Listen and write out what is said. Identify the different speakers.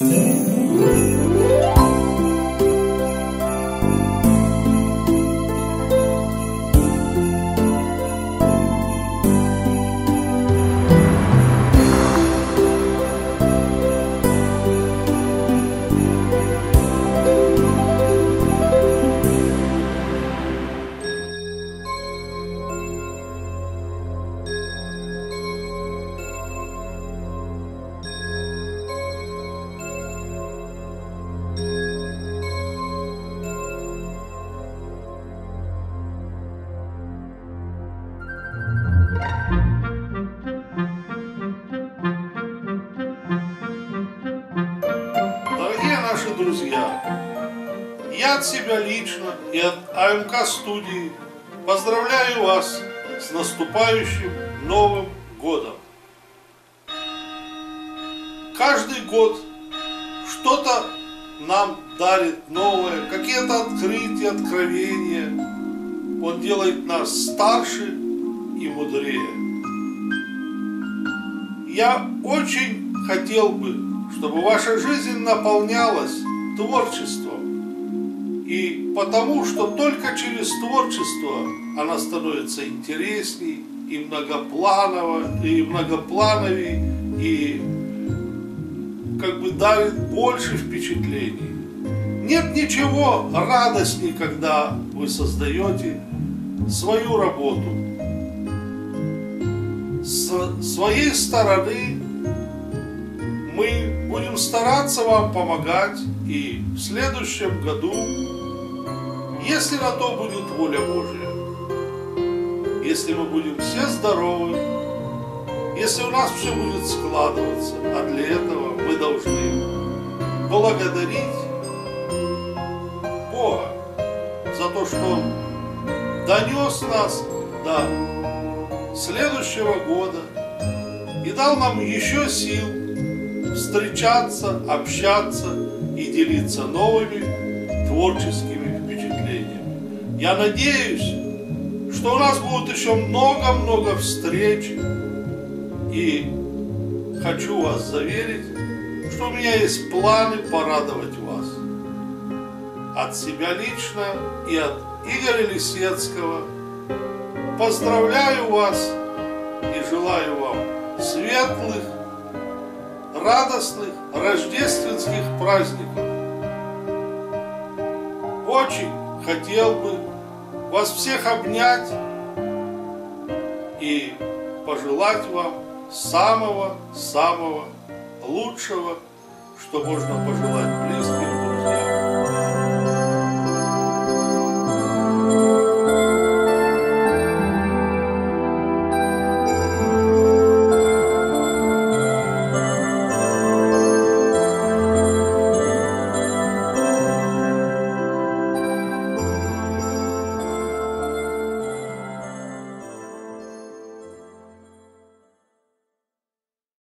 Speaker 1: Yeah. Друзья, я от себя лично и от АМК студии поздравляю вас с наступающим Новым годом. Каждый год что-то нам дарит новое, какие-то открытия, откровения. Он делает нас старше и мудрее. Я очень хотел бы, чтобы ваша жизнь наполнялась творчеством. И потому, что только через творчество она становится интересней и многопланово, и многоплановей, и как бы дарит больше впечатлений. Нет ничего радостней, когда вы создаете свою работу. С своей стороны мы будем стараться вам помогать и в следующем году, если на то будет воля Божья, если мы будем все здоровы, если у нас все будет складываться, а для этого мы должны благодарить Бога за то, что Он донес нас до следующего года и дал нам еще сил встречаться, общаться и делиться новыми творческими впечатлениями. Я надеюсь, что у нас будет еще много-много встреч и хочу вас заверить, что у меня есть планы порадовать вас. От себя лично и от Игоря Лисецкого поздравляю вас и желаю вам светлых, радостных рождественских праздников. Очень хотел бы вас всех обнять и пожелать вам самого-самого лучшего, что можно пожелать